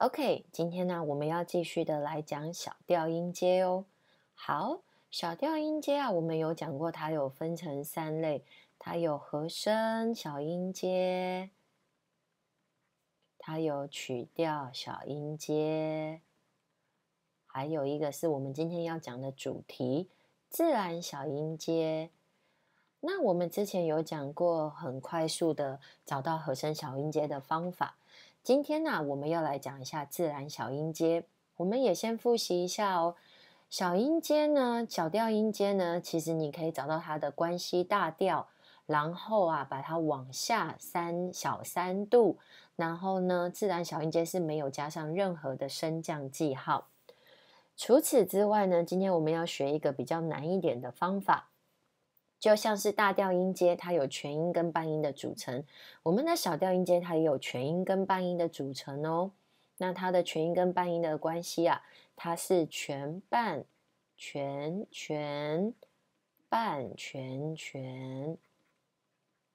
OK，今天呢，我们要继续的来讲小调音阶哦。好，小调音阶啊，我们有讲过，它有分成三类，它有和声小音阶，它有曲调小音阶，还有一个是我们今天要讲的主题——自然小音阶。那我们之前有讲过，很快速的找到和声小音阶的方法。今天呢，我们要来讲一下自然小音阶。我们也先复习一下哦。小音阶呢，小调音阶呢，其实你可以找到它的关系大调，然后啊，把它往下三小三度，然后呢，自然小音阶是没有加上任何的升降记号。除此之外呢，今天我们要学一个比较难一点的方法。就像是大调音阶，它有全音跟半音的组成；我们的小调音阶，它也有全音跟半音的组成哦。那它的全音跟半音的关系啊，它是全半全全半全全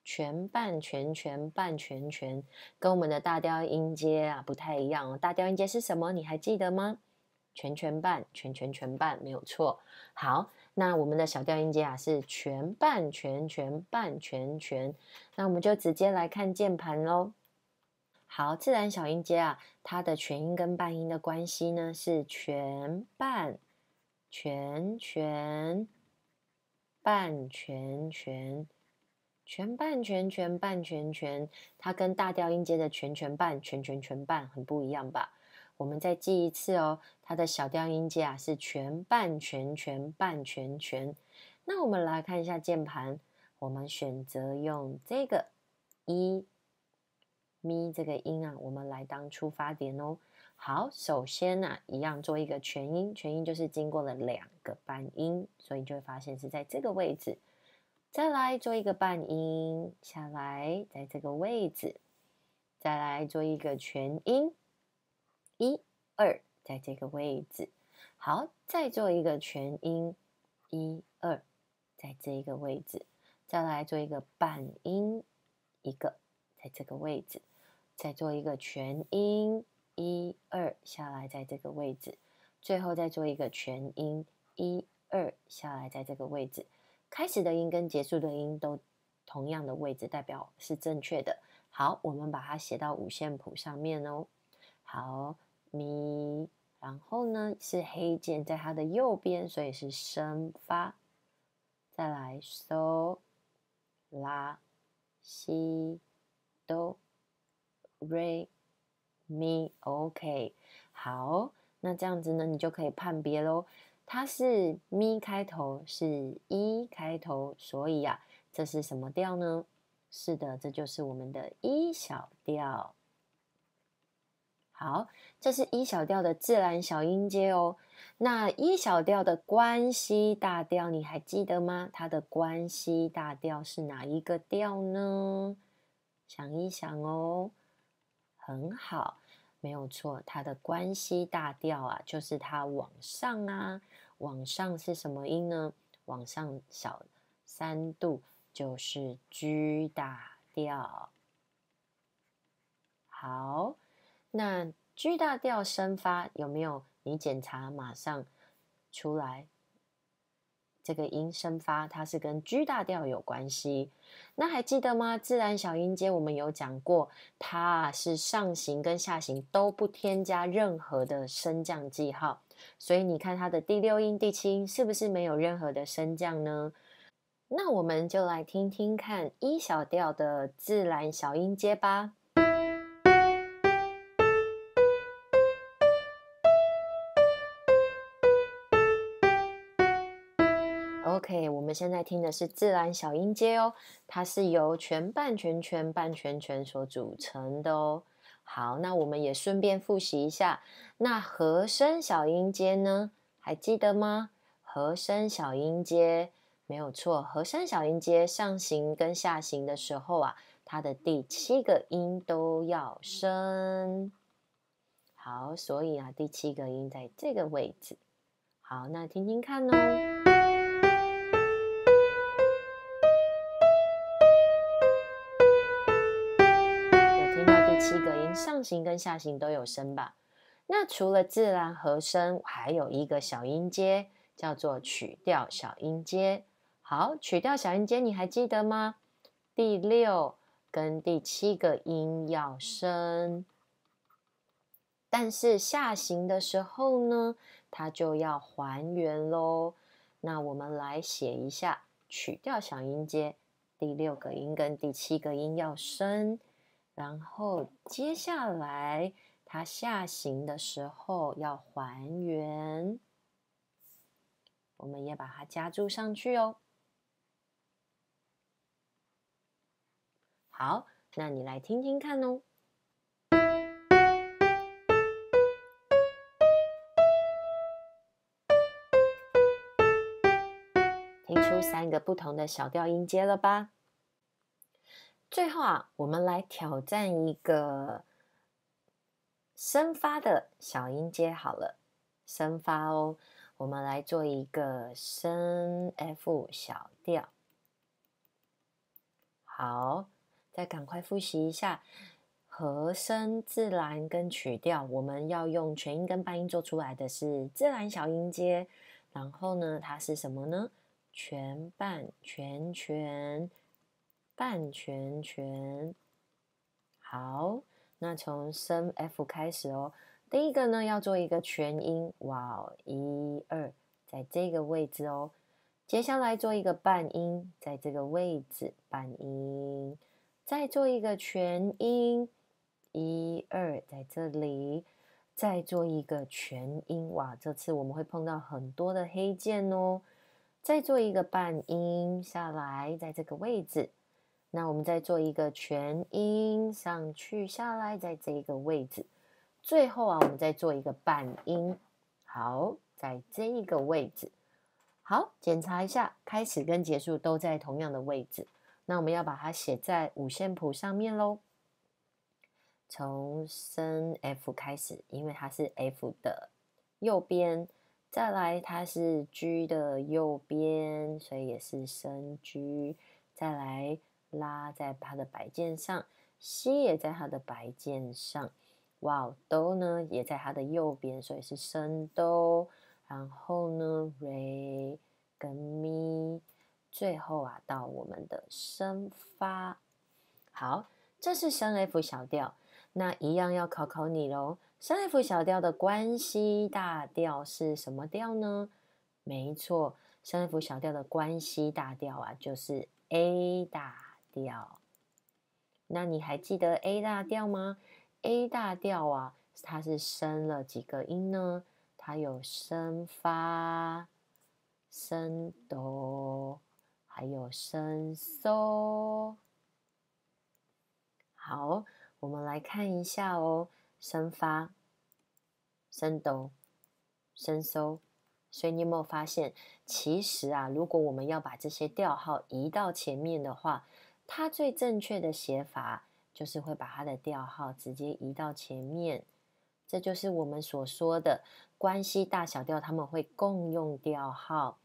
全半全全半全全，跟我们的大调音阶啊不太一样哦。大调音阶是什么？你还记得吗？全全半全全全半，没有错。好。那我们的小调音阶啊是全半全全半全全，那我们就直接来看键盘喽。好，自然小音阶啊，它的全音跟半音的关系呢是全半全全半全全全半全全半全全，它跟大调音阶的全全半全全全半很不一样吧？我们再记一次哦，它的小调音阶啊是全半全全半全全。那我们来看一下键盘，我们选择用这个一咪这个音啊，我们来当出发点哦。好，首先呢，一样做一个全音，全音就是经过了两个半音，所以你就会发现是在这个位置。再来做一个半音下来，在这个位置，再来做一个全音。一二，在这个位置，好，再做一个全音，一二，在这一个位置，再来做一个半音，一个，在这个位置，再做一个全音，一二，下来在这个位置，最后再做一个全音，一二，下来在这个位置，开始的音跟结束的音都同样的位置，代表是正确的。好，我们把它写到五线谱上面哦。好。咪，然后呢是黑键在它的右边，所以是升发。再来嗦、拉、西、哆、瑞、咪，OK。好，那这样子呢，你就可以判别喽。它是咪开头，是一开头，所以呀，这是什么调呢？是的，这就是我们的一小调。好，这是一小调的自然小音阶哦。那一小调的关系大调，你还记得吗？它的关系大调是哪一个调呢？想一想哦。很好，没有错，它的关系大调啊，就是它往上啊，往上是什么音呢？往上小三度就是 G 大调。好。那 G 大调升发有没有？你检查马上出来，这个音升发它是跟 G 大调有关系。那还记得吗？自然小音阶我们有讲过，它是上行跟下行都不添加任何的升降记号，所以你看它的第六音、第七音是不是没有任何的升降呢？那我们就来听听看一小调的自然小音阶吧。OK，我们现在听的是自然小音阶哦，它是由全半全全半全全所组成的哦。好，那我们也顺便复习一下，那和声小音阶呢？还记得吗？和声小音阶没有错，和声小音阶上行跟下行的时候啊，它的第七个音都要升。好，所以啊，第七个音在这个位置。好，那听听看哦。上行跟下行都有升吧，那除了自然和声，还有一个小音阶叫做曲调小音阶。好，曲调小音阶你还记得吗？第六跟第七个音要升，但是下行的时候呢，它就要还原喽。那我们来写一下曲调小音阶，第六个音跟第七个音要升，然后接下来。它下行的时候要还原，我们也把它加注上去哦。好，那你来听听看哦。听出三个不同的小调音阶了吧？最后啊，我们来挑战一个。升发的小音阶好了，升发哦，我们来做一个升 F 小调。好，再赶快复习一下和声、自然跟曲调。我们要用全音跟半音做出来的是自然小音阶，然后呢，它是什么呢？全半全全半全全。好。那从升 F 开始哦，第一个呢要做一个全音，哇，一二，在这个位置哦。接下来做一个半音，在这个位置，半音，再做一个全音，一二，在这里，再做一个全音，哇，这次我们会碰到很多的黑键哦。再做一个半音下来，在这个位置。那我们再做一个全音上去下来，在这个位置。最后啊，我们再做一个半音，好，在这一个位置。好，检查一下，开始跟结束都在同样的位置。那我们要把它写在五线谱上面喽。从升 F 开始，因为它是 F 的右边，再来它是 G 的右边，所以也是升 G，再来。拉在它的白键上，西也在它的白键上，哇，哆呢也在它的右边，所以是升哆。然后呢瑞跟咪，最后啊到我们的升发。好，这是升 F 小调，那一样要考考你喽。升 F 小调的关系大调是什么调呢？没错，升 F 小调的关系大调啊就是 A 大。调，那你还记得 A 大调吗？A 大调啊，它是升了几个音呢？它有升发、升哆，还有升嗦。好，我们来看一下哦，升发、升哆、升嗦。所以你有没有发现，其实啊，如果我们要把这些调号移到前面的话，它最正确的写法就是会把它的调号直接移到前面，这就是我们所说的关系大小调，他们会共用调号。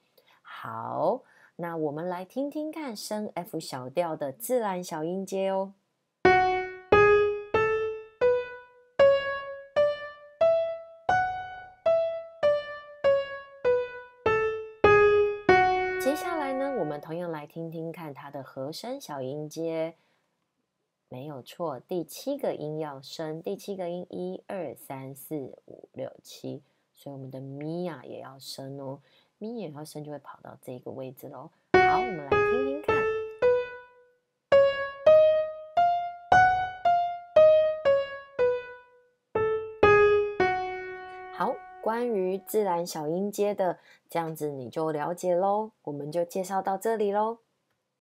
好，那我们来听听看升 F 小调的自然小音阶哦。接下来呢，我们同样来听听看它的和声小音阶，没有错，第七个音要升，第七个音一二三四五六七，所以我们的咪呀也要升哦，咪也要升就会跑到这个位置喽。好，我们来听听看。关于自然小音阶的。这样子你就了解喽，我们就介绍到这里喽。